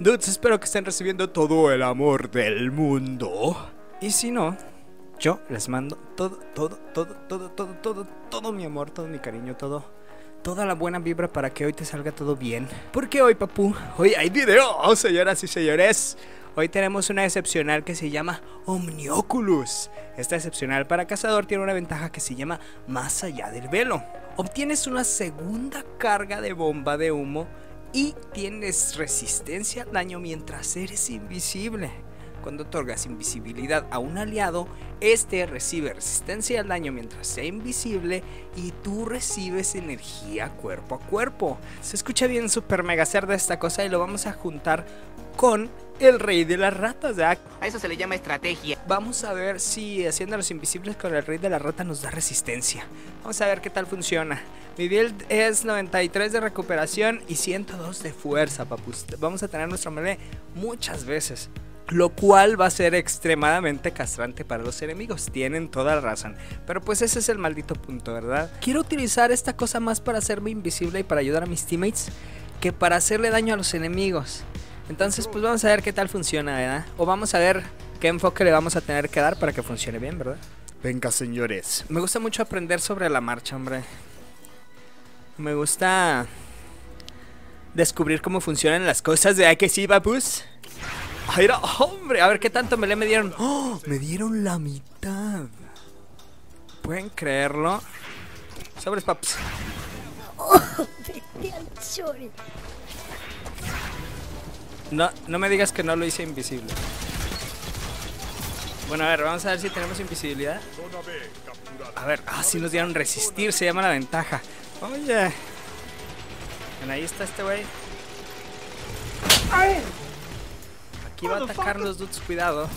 Dudes, espero que estén recibiendo todo el amor del mundo. Y si no, yo les mando todo, todo, todo, todo, todo, todo, todo mi amor, todo mi cariño, todo, toda la buena vibra para que hoy te salga todo bien. Porque hoy, papu, hoy hay video, señoras y señores. Hoy tenemos una excepcional que se llama Omnioculus. Esta excepcional para cazador tiene una ventaja que se llama Más allá del velo. Obtienes una segunda carga de bomba de humo y tienes resistencia al daño mientras eres invisible. Cuando otorgas invisibilidad a un aliado, este recibe resistencia al daño mientras sea invisible y tú recibes energía cuerpo a cuerpo. Se escucha bien super mega cerda esta cosa y lo vamos a juntar con el rey de las ratas. ¿verdad? A eso se le llama estrategia. Vamos a ver si haciéndolos invisibles con el rey de la rata nos da resistencia. Vamos a ver qué tal funciona. Mi build es 93 de recuperación y 102 de fuerza, papus. Vamos a tener nuestro melee muchas veces. Lo cual va a ser extremadamente castrante para los enemigos. Tienen toda la razón. Pero pues ese es el maldito punto, ¿verdad? Quiero utilizar esta cosa más para hacerme invisible y para ayudar a mis teammates que para hacerle daño a los enemigos. Entonces pues vamos a ver qué tal funciona, ¿verdad? O vamos a ver qué enfoque le vamos a tener que dar para que funcione bien, ¿verdad? Venga, señores. Me gusta mucho aprender sobre la marcha, hombre. Me gusta descubrir cómo funcionan las cosas de que sí, papus. Ay, era, hombre, a ver qué tanto me le me dieron. ¡Oh! Me dieron la mitad. ¿Pueden creerlo? Sobres, paps. No, no me digas que no lo hice invisible. Bueno, a ver, vamos a ver si tenemos invisibilidad. A ver, ah, sí nos dieron resistir, se llama la ventaja. Oye. Bueno, ahí está este güey. Aquí va a atacar los dudes, cuidado.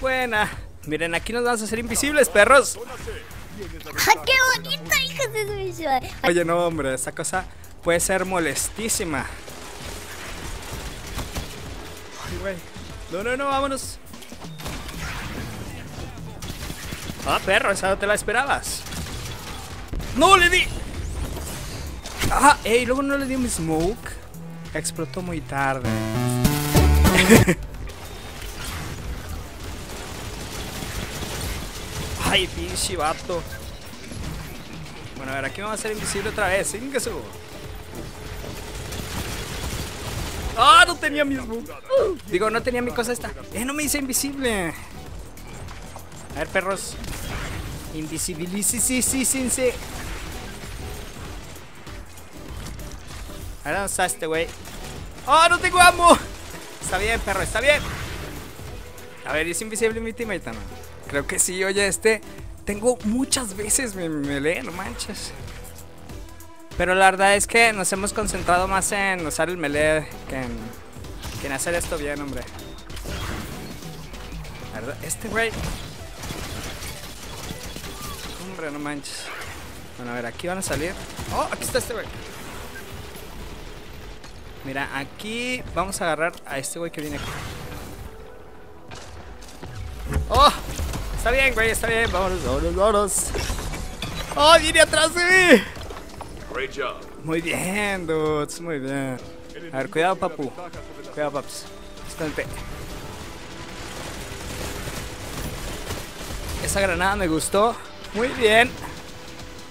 Buena. Miren, aquí nos vamos a hacer invisibles, perros. ¡Ah, qué bonita, hija de su! Oye, no, hombre, esta cosa puede ser molestísima. Ay, güey. No, no, no, vámonos. Ah, perro, esa no te la esperabas. ¡No le di! Ah, ey, luego no le di mi smoke. Explotó muy tarde. Ay, pinche vato. Bueno, a ver, aquí vamos a ser invisible otra vez. Ingesu. ¡Ah! No tenía mi smoke. Digo, no tenía mi cosa esta. Eh, no me hice invisible. A ver, perros. Invisibilísimo. Ahora dónde está este güey. ¡Oh, no tengo amo! Está bien, perro, está bien. A ver, ¿es invisible mi teammate no? Creo que sí, oye, este. Tengo muchas veces me, me lee, no manches. Pero la verdad es que nos hemos concentrado más en usar el melee que en, que en hacer esto bien, hombre. Verdad, este güey. No manches. Bueno, a ver, aquí van a salir. Oh, aquí está este güey. Mira, aquí vamos a agarrar a este güey que viene aquí. ¡Oh! Está bien, güey, está bien. Vámonos, vámonos, vámonos. ¡Oh, viene atrás de mí! Muy bien, dudes, muy bien. A ver, cuidado, papu. Cuidado, paps. Escóndete. Esa granada me gustó. Muy bien.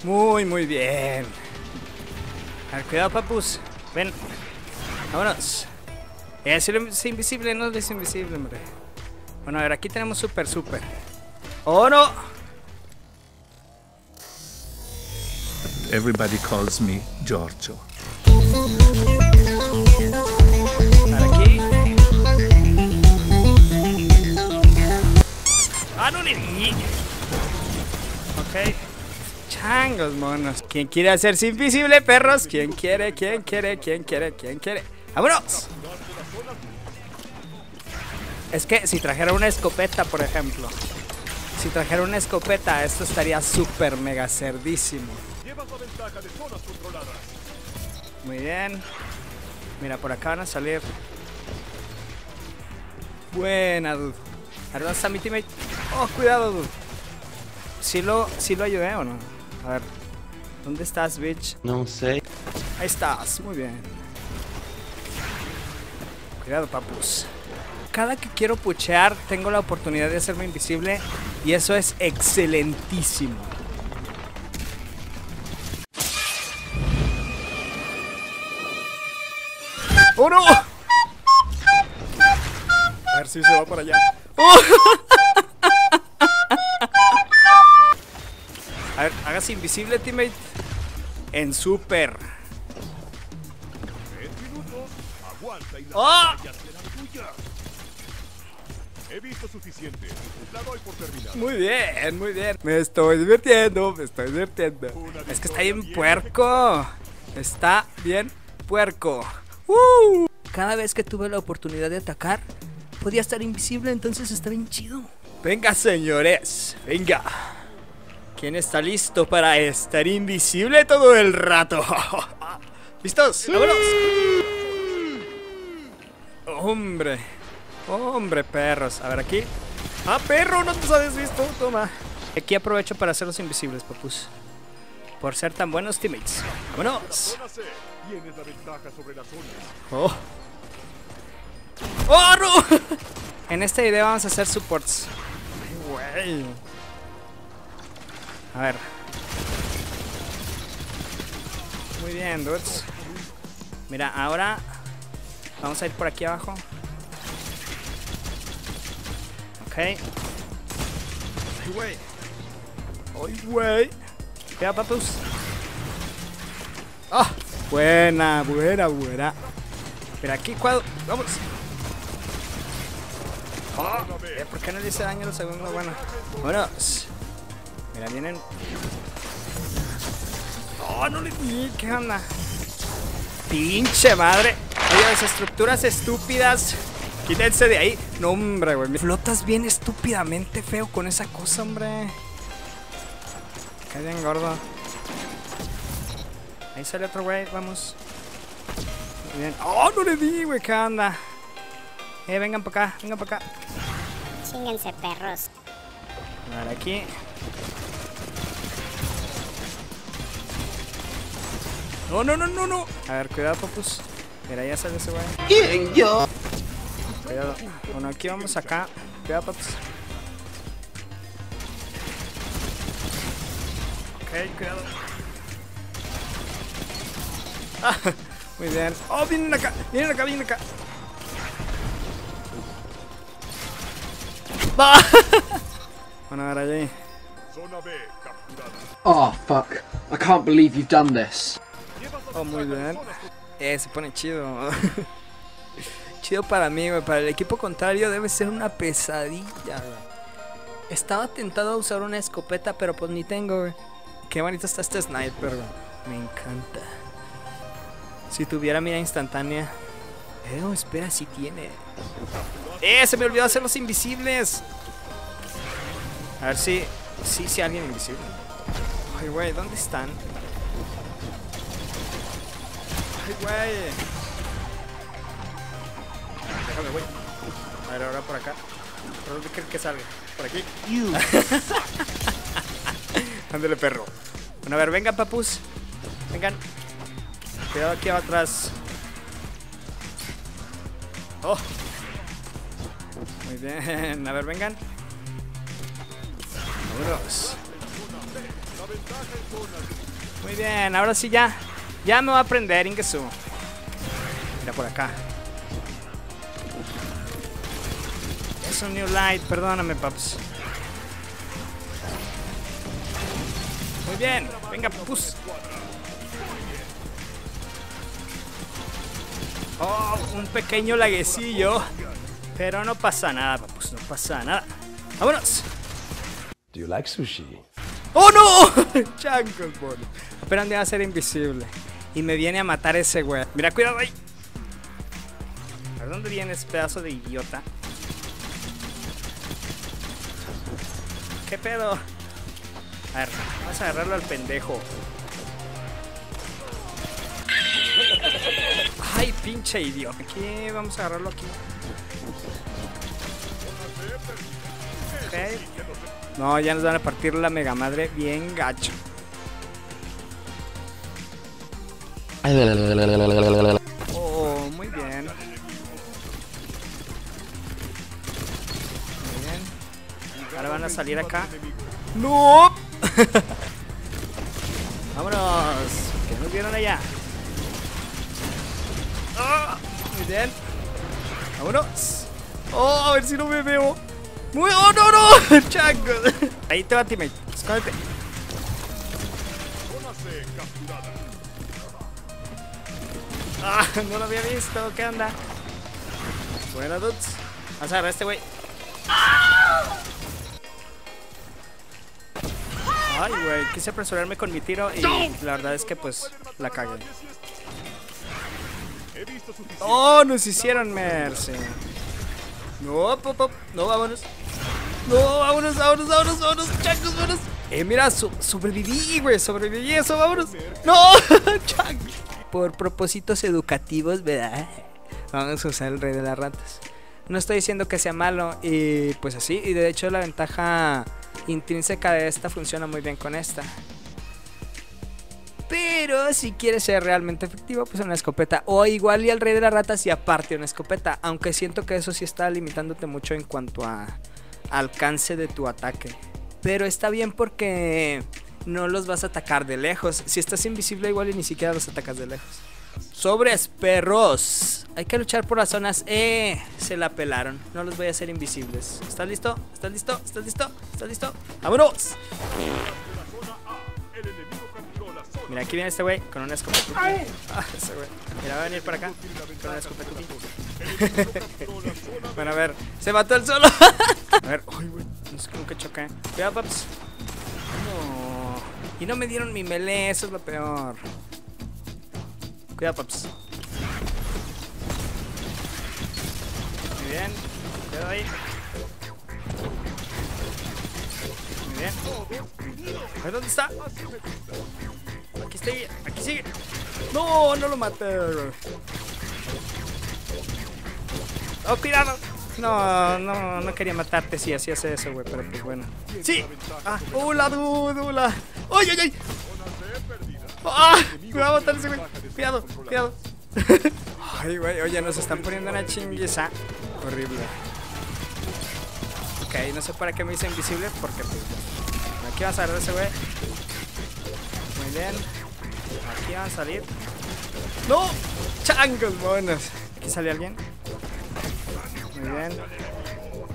Muy, muy bien. A ver, cuidado, papus. Ven. Vámonos. Eh, es invisible, no es invisible, hombre. Bueno, a ver, aquí tenemos super, super. ¡Oh, no! Everybody calls me Giorgio. Aquí. ¡Ah, no le di! Changos, monos. ¿Quién quiere hacerse invisible, perros? ¿Quién quiere? ¿Quién quiere? ¿Quién quiere? ¿Quién quiere? ¡Vámonos! Es que si trajera una escopeta, por ejemplo. Si trajera una escopeta, esto estaría súper mega cerdísimo. Muy bien. Mira, por acá van a salir. Buena, dude. A ver, ¿dónde está mi teammate? Oh, cuidado, dude. ¿Sí lo, ¿Sí lo ayudé o no? A ver. ¿Dónde estás, bitch? No sé. Ahí estás, muy bien. Cuidado, papus. Cada que quiero puchear, tengo la oportunidad de hacerme invisible. Y eso es excelentísimo. ¡Oh, no! A ver si se va para allá. ¡Oh! Invisible, teammate. En super. ¡Oh! He visto suficiente. La doy por terminada. Muy bien, muy bien. Me estoy divirtiendo, me estoy divirtiendo. Es que está bien puerco. Está bien puerco. ¡Uh! Cada vez que tuve la oportunidad de atacar, podía estar invisible, entonces está bien chido. Venga, señores, venga. ¿Quién está listo para estar invisible todo el rato? ¿Listos? ¡Vámonos! Hombre, hombre, perros. A ver aquí. ¡Ah, perro! No te habías visto. Toma. Aquí aprovecho para hacerlos invisibles, papus. Por ser tan buenos teammates. ¡Vámonos! ¡Oh! ¡Oh, no! En este video vamos a hacer supports. Ay, güey. A ver. Muy bien, dudes. Mira, ahora vamos a ir por aquí abajo. Ok. Ay, güey. Ay, güey. Queda, papus. Ah, buena, buena, buena. Mira, aquí cuadro. Vamos. Ah, eh, ¿Por qué no le hice daño al segundo? Bueno, vámonos. Mira, vienen. Oh, no le di. ¿Qué onda? Pinche madre. Oye, las estructuras estúpidas. Quítense de ahí. No, hombre, güey. Flotas bien estúpidamente feo con esa cosa, hombre. Cae bien gordo. Ahí sale otro güey, vamos. Muy bien. ¡Oh, no le di, güey! ¿Qué onda? Eh, vengan para acá, vengan para acá. Chinguense, perros. A ver, aquí. No, no, no, no, no. A ver, cuidado, papus. Mira, ya sale ese güey. ¿Quién? Yo. Cuidado. Bueno, aquí vamos acá. Cuidado, papus. Ok, cuidado. Ah, muy bien. Oh, vienen acá, vienen acá, vienen acá. Va. bueno, ahora allí. Oh, fuck. I can't believe you've done this. Oh, muy bien. Eh, se pone chido. chido para mí, güey. Para el equipo contrario debe ser una pesadilla, güey. Estaba tentado a usar una escopeta, pero pues ni tengo, güey. Qué bonito está este sniper, güey. Me encanta. Si tuviera mira instantánea. Eh, espera, si tiene. ¡Eh! Se me olvidó hacer los invisibles. A ver si. Sí, sí, alguien invisible. Ay, güey, ¿dónde están? Ay, güey. Déjame, güey. A ver, ahora por acá. ¿Por dónde crees que salga? Por aquí. Ándale, perro. Bueno, a ver, vengan, papus. Vengan. Cuidado aquí atrás. Oh. Muy bien. A ver, vengan. Vámonos. Muy bien, ahora sí ya. Ya me va a aprender, Ingesu. Mira por acá. Es un new light, perdóname, paps. Muy bien, venga, pus. Oh, un pequeño laguecillo. Pero no pasa nada, papus, no pasa nada. ¡Vámonos! Do you like sushi? ¡Oh no! Chancos, boludo. Va a ser invisible. Y me viene a matar ese güey. Mira, cuidado ahí. ¿A dónde viene ese pedazo de idiota? ¿Qué pedo? A ver, vamos a agarrarlo al pendejo. Ay, pinche idiota. Aquí, vamos a agarrarlo aquí. Ok. No, ya nos van a partir la mega madre bien gacho. Oh, muy bien. Muy bien. Ahora van a salir acá. ¡No! ¡Vámonos! Que nos vieron allá. ¡Ah! Muy bien. ¡Vámonos! ¡Oh! A ver si no me veo. ¡Muy! ¡Oh, no, no! ¡Chango! Ahí te va, teammate. Escóndete. Ah, no lo había visto. ¿Qué onda? Bueno, dudes. Vamos a agarrar a este güey. Ay, güey. Quise apresurarme con mi tiro y la verdad es que pues la cagué. Oh, nos hicieron mercy. No, pop, pop. No, vámonos. No, vámonos, vámonos, vámonos, vámonos, changos, vámonos. Eh, mira, so- sobreviví, güey, sobreviví eso, vámonos. No, changos. Por propósitos educativos, ¿verdad? Vamos a usar el rey de las ratas. No estoy diciendo que sea malo y pues así. Y de hecho la ventaja intrínseca de esta funciona muy bien con esta. Pero si quieres ser realmente efectivo, pues una escopeta. O igual y al rey de las ratas y aparte una escopeta. Aunque siento que eso sí está limitándote mucho en cuanto a alcance de tu ataque. Pero está bien porque no los vas a atacar de lejos. Si estás invisible igual y ni siquiera los atacas de lejos. Sobres perros. Hay que luchar por las zonas. Eh, se la pelaron. No los voy a hacer invisibles. ¿Estás listo? ¿Estás listo? ¿Estás listo? ¿Estás listo? ¡Vámonos! Mira, aquí viene este güey con una escopeta. Ah, ese güey. Mira, va a venir para acá con una escopeta. Bueno, a ver, se mató el solo. a ver, uy, güey, no sé cómo que choqué. Cuidado, paps. Y no me dieron mi melee, eso es lo peor. Cuidado, paps. Muy bien. Cuidado ahí. Muy bien. A ¿dónde está? Aquí está, aquí sigue. No, no lo maté. Oh, cuidado. No, no, no quería matarte si hacías eso, güey, pero pues bueno. Sí. Ah, hola, dude, hola. ¡Ay, ay, ay! ¡Ah! Me va a matar ese güey. Cuidado, cuidado. Ay, güey, oye, nos están poniendo una chinguesa horrible. Ok, no sé para qué me hice invisible, porque pues. Aquí va a salir ese güey. Muy bien. Aquí va a salir. ¡No! ¡Changos, monos! ¿Aquí sale alguien?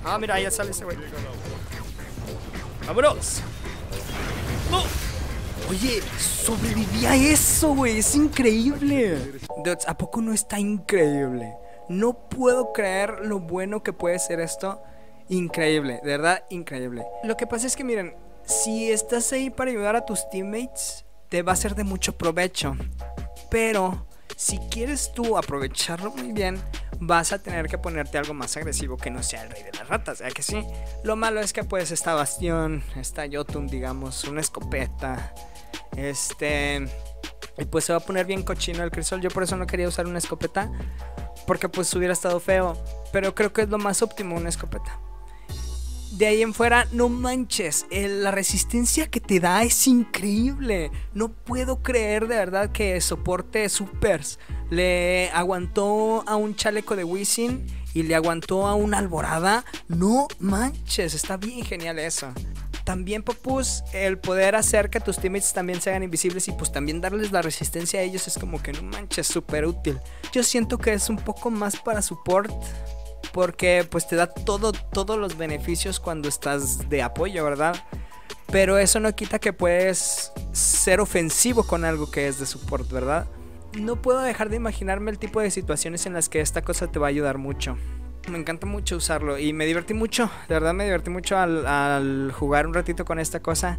Ah, mira, ya sale ese güey. ¡Vámonos! ¡No! Oye, sobreviví a eso, güey. Es increíble. Dudes, ¿a poco no está increíble? No puedo creer lo bueno que puede ser esto. Increíble, de verdad, increíble. Lo que pasa es que, miren, si estás ahí para ayudar a tus teammates, te va a ser de mucho provecho. Pero si quieres tú aprovecharlo muy bien, vas a tener que ponerte algo más agresivo que no sea el rey de las ratas, ¿ya que sí? Lo malo es que pues esta bastión, esta Jotun, digamos, una escopeta, este... Y pues se va a poner bien cochino el crisol. Yo por eso no quería usar una escopeta. Porque pues hubiera estado feo. Pero creo que es lo más óptimo una escopeta. De ahí en fuera, no manches, la resistencia que te da es increíble. No puedo creer de verdad que soporte supers le aguantó a un chaleco de Wisin y le aguantó a una alborada. No manches, está bien genial eso. También, Popus, el poder hacer que tus teammates también se hagan invisibles y pues también darles la resistencia a ellos es como que no manches, súper útil. Yo siento que es un poco más para support porque pues te da todo, todos los beneficios cuando estás de apoyo, ¿verdad? Pero eso no quita que puedes ser ofensivo con algo que es de support, ¿verdad? No puedo dejar de imaginarme el tipo de situaciones en las que esta cosa te va a ayudar mucho. Me encanta mucho usarlo y me divertí mucho, de verdad me divertí mucho al, jugar un ratito con esta cosa.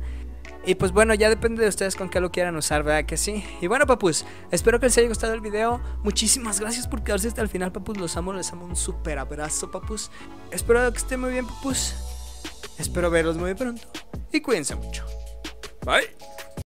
Y pues bueno, ya depende de ustedes con qué lo quieran usar, ¿verdad que sí? Y bueno, papus, espero que les haya gustado el video. Muchísimas gracias por quedarse hasta el final, papus. Los amo, les amo un súper abrazo, papus. Espero que estén muy bien, papus. Espero verlos muy pronto. Y cuídense mucho. Bye.